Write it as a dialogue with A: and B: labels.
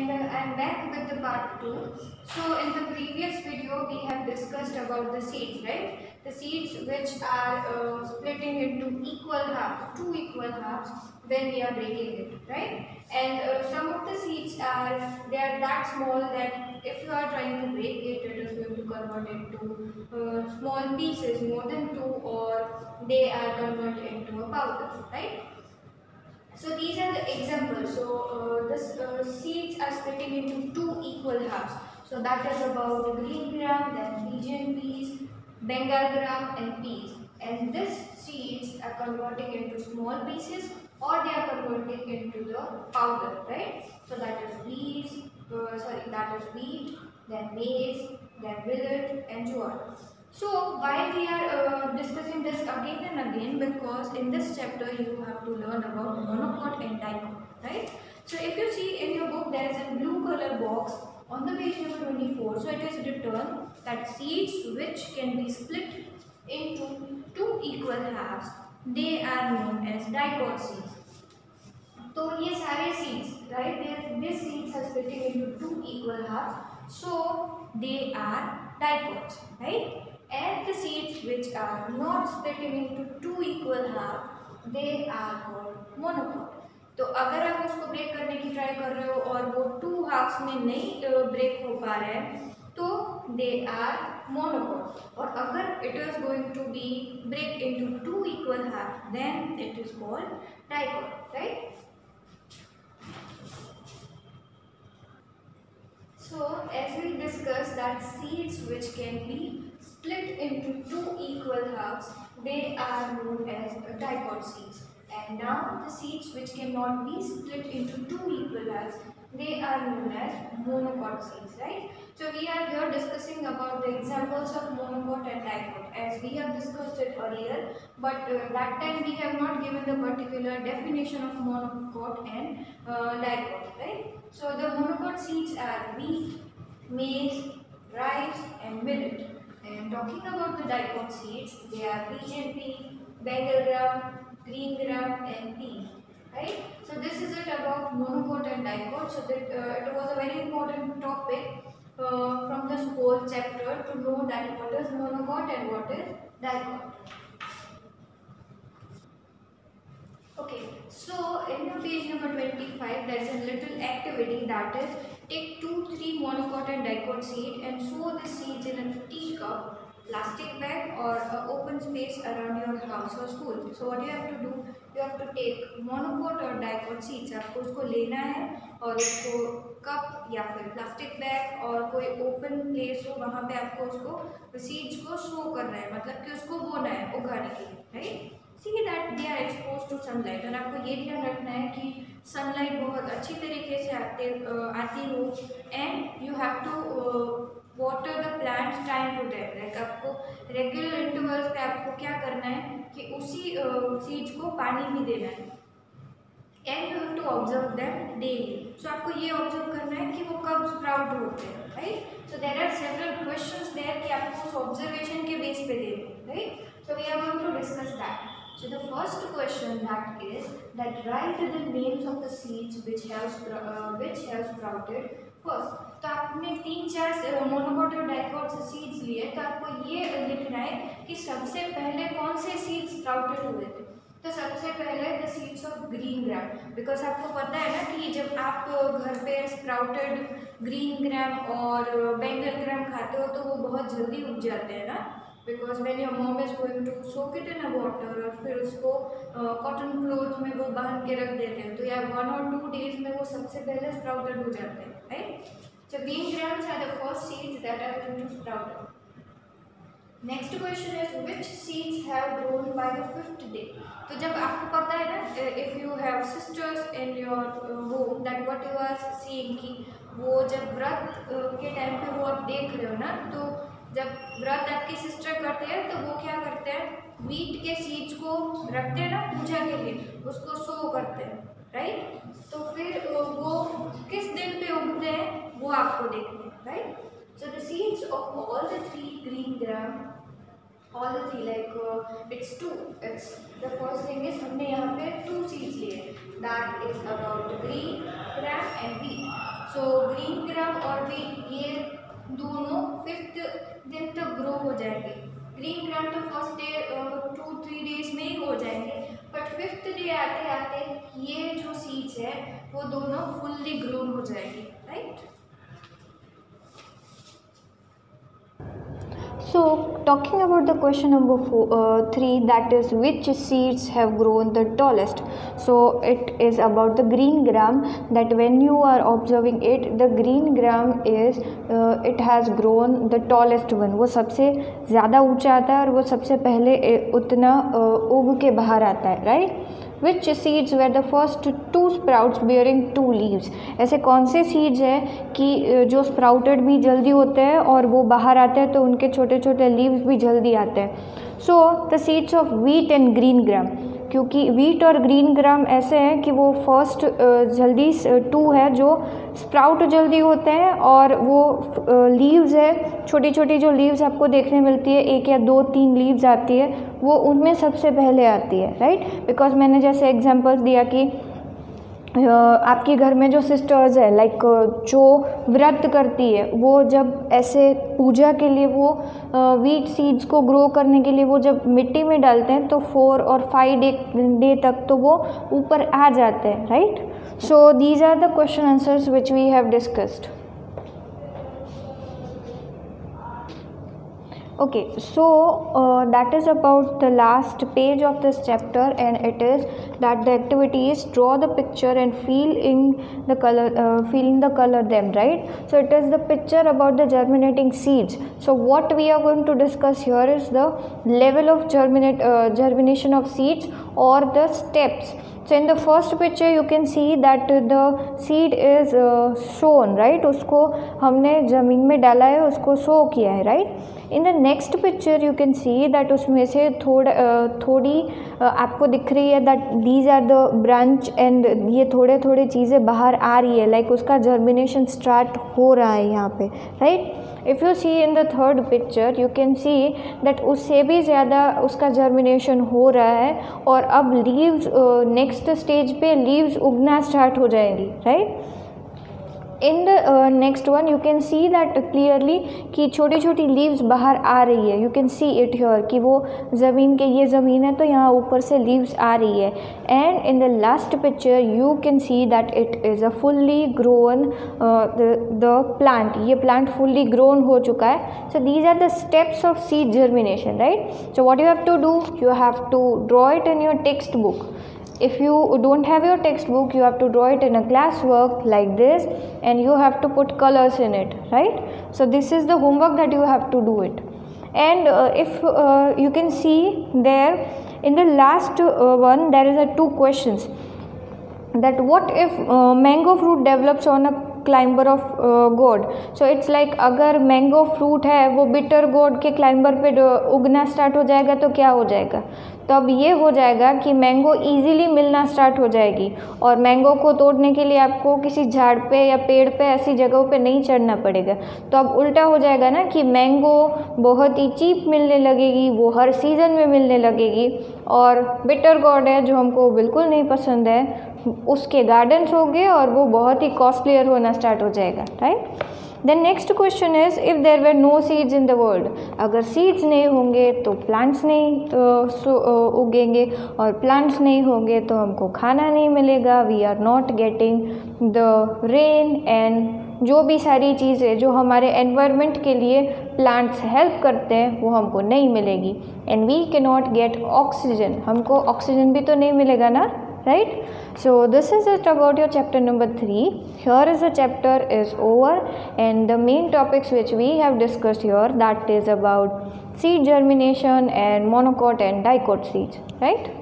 A: and I'm back with the part 2. So in the previous video we have discussed about the seeds, right? The seeds which are uh, splitting into equal halves, two equal halves when we are breaking it, right? And uh, some of the seeds are, they are that small that if you are trying to break it, it is going to convert into uh, small pieces, more than two or they are converted into a powder, right? So these are the examples. So uh, the uh, seeds are splitting into two equal halves. So that is about green gram, then Fijian peas, Bengal gram and peas. And this seeds are converting into small pieces or they are converting into the powder, right? So that is peas, uh, sorry, that is wheat, then maize, then millet and jowar. So why we are uh, in this chapter you have to learn about monocot and dicot, right? So if you see in your book there is a blue color box on the page number 24. So it is written that seeds which can be split into two equal halves they are known as dicot seeds. तो ये सारे seeds right these seeds are splitting into two equal halves so they are dicots right and the seeds which are not splitting into two equal half they are called monocot तो अगर आप उसको break करने की try कर रहे हो और वो टू हाफ्स में नहीं ब्रेक हो पा रहा है तो दे आर monocot और अगर it is going to be break into two equal halves then it is called dicot right so as we discussed that seeds which can be split into two equal halves, they are known as dicot seeds. And now the seeds which cannot be split into two equal halves, they are known as monocot seeds, right? So we are here discussing about the examples of monocot and dicot as we have discussed it earlier, but uh, that time we have not given the particular definition of monocot and uh, dicot, right? So the monocot seeds are wheat, maize, rice and millet. And talking about the dicot seeds, they are pea, Bengal gram, green gram and pea. Right? So this is it about monocot and dicot. So that uh, it was a very important topic uh, from this whole chapter to know that what is monocot and what is dicot. Okay, so in the page number 25 there is a little activity that is take 2-3 monocot and dicot seed and sow the seeds in a teacup, plastic bag or uh, open space around your house or school. So what you have to do, you have to take monocot or dicot seeds. आपको उसको लेना है और उसको cup या फिर plastic bag और कोई ओपन प्लेस हो वहाँ पे आपको उसको सीड्स को सो करना है मतलब कि उसको बोना है उगाने के लिए right see that they are expose to sunlight और आपको ये ध्यान रखना है कि सनलाइट बहुत अच्छी तरीके से आते आती हो and you have to water the plant time to time like आपको रेगुलर इंटरवल्स पे आपको क्या करना है कि उसी सीड्स uh, को पानी भी देना है। And you have to observe them daily so आपको ये ऑब्ज़र्व करना है कि वो कब स्प्राउट होते हैं right so there are several questions there कि आपको उस ऑब्जर्वेशन के बेस पे देने right so we are going to discuss that So the first question that is that write the names of the seeds have uh, which have sprouted first. तो आपने तीन चार मोनोकोट डाइकोट से seeds लिए तो आपको ये लिखना है कि सबसे पहले कौन से सीड्स स्प्राउटेड हुए थे? तो सबसे पहले the seeds of green gram because आपको पता है ना कि जब आप घर पे स्प्राउटेड ग्रीन ग्राम और बेंगल ग्राम खाते हो तो वो बहुत जल्दी उग जाते हैं ना? Because when your mom is going to soak it in a water और फिर उसको कॉटन uh, क्लोथ में वो बाँध के रख देते हैं तो या वन और टू डेज़ में वो सबसे पहले स्प्राउटेड हो जाते हैं right so bean grams are the first seeds that are going to sprouted next question is which seeds have grown by the fifth day तो जब आपको पता है ना if you have sisters in your home that what you are seeing कि वो जब व्रत uh, के टाइम पे वो आप देख रहे हो ना तो जब व्रत आपकी सिस्टर करते हैं तो वो क्या करते हैं? वीट के सीड्स को रखते हैं ना पूजा के लिए उसको सो करते हैं राइट तो फिर वो किस दिन पे उगते हैं वो आपको देखना है right so the of all the three green gram all the three like it's two it's the first thing is हमने यहाँ पे टू सीड्स लिए. That is about green gram and wheat so green gram और भी ये दोनों fifth दिन तक ग्रो हो जाएँगे. ग्रीन ग्राम तो first day two three days में ही हो जाएँगे. बट फिफ्थ डे आते आते ये जो सीड्स है, वो दोनों फुल्ली ग्रोन हो जाएँगे right
B: So, talking about the question number four, uh, 3 that is which seeds have grown the tallest. So, it is about the green gram that when you are observing it, the green gram is uh, it has grown the tallest one. वो सबसे ज़्यादा ऊँचा आता है और वो सबसे पहले उतना उग के बाहर आता है right which seeds were the first to sprouts bearing two leaves ऐसे कौन से सीड्स हैं कि जो स्प्राउटेड भी जल्दी होते हैं और वो बाहर आते हैं तो उनके छोटे छोटे लीव्स भी जल्दी आते हैं? So the seeds of wheat and green gram क्योंकि वीट और ग्रीन ग्राम ऐसे हैं कि वो फ़र्स्ट जल्दी टू है जो स्प्राउट जल्दी होते हैं और वो लीव्स है छोटी छोटी जो लीव्स आपको देखने मिलती है, एक या दो, तीन लीव्स आती है, वो उनमें सबसे पहले आती है राइट बिकॉज़ मैंने जैसे एग्जांपल्स दिया कि आपके घर में जो सिस्टर्स है लाइक जो व्रत करती है, वो जब ऐसे पूजा के लिए वो वीट सीड्स को ग्रो करने के लिए वो जब मिट्टी में डालते हैं तो फोर और फाइव डे डे तक तो वो ऊपर आ जाते हैं right so these are the question answers which we have discussed okay so uh, that is about the last page of this chapter and it is that the activity is draw the picture and feel in the color uh, in the color them right? So it is the picture about the germinating seeds. So what we are going to discuss here is the level of germinate uh, germination of seeds or the steps. So in the first picture you can see that the seed is uh, sown right? Usko humne zameen mein dala hai usko sow kiya hai right in the next picture you can see that उसमें से थोड़ा थोड़ी आपको दिख रही है that these are the branch and ये थोड़े थोड़े चीज़ें बाहर आ रही है लाइक like उसका जर्मिनेशन स्टार्ट हो रहा है यहाँ पे right if you see in the third picture you can see that उससे भी ज़्यादा उसका जर्मिनेशन हो रहा है और अब लीव्स नेक्स्ट स्टेज पे लीव्स उगना स्टार्ट हो जाएँगी right right? In the next one you can see that clearly कि छोटी छोटी लीव्स बाहर आ रही है। You can see it here कि वो ज़मीन के, ये ज़मीन है तो यहाँ ऊपर से लीव्स आ रही है। And in the last picture you can see that it is a fully grown the plant ये प्लांट फुल्ली ग्रोन हो चुका है। So these are the steps of seed germination right so what you have to do you have to draw it in your text book if you don't have your textbook you have to draw it in a class work like this and you have to put colors in it right? So this is the homework that you have to do it. And uh, if uh, you can see there in the last uh, one there is a two questions. That what if uh, mango fruit develops on a climber of gourd so it's like अगर mango fruit है, वो bitter गोड के climber पे उगना start हो जाएगा तो क्या हो जाएगा? तो अब ये हो जाएगा कि मैंगो इजीली मिलना स्टार्ट हो जाएगी। और मैंगो को तोड़ने के लिए आपको किसी झाड़ पे या पेड़ पे ऐसी जगहों पे नहीं चढ़ना पड़ेगा। तो अब उल्टा हो जाएगा ना कि मैंगो बहुत ही चीप मिलने लगेगी, वो हर सीज़न में मिलने लगेगी। और बिटर गॉड है, जो हमको बिल्कुल नहीं पसंद है उसके गार्डन्स होंगे और वो बहुत ही कॉस्टलियर होना स्टार्ट हो जाएगा right then next question is if there were no seeds in the world अगर सीड्स नहीं होंगे तो प्लांट्स नहीं तो उगेंगे और प्लांट्स नहीं होंगे तो हमको खाना नहीं मिलेगा। We are not getting the rain and जो भी सारी चीज़ें जो हमारे एनवायरनमेंट के लिए प्लांट्स हेल्प करते हैं, वो हमको नहीं मिलेगी। And we can not get oxygen हमको ऑक्सीजन भी तो नहीं मिलेगा ना? Right? So this is it about your chapter number 3 here is the chapter is over and the main topics which we have discussed here that is about seed germination and monocot and dicot seeds right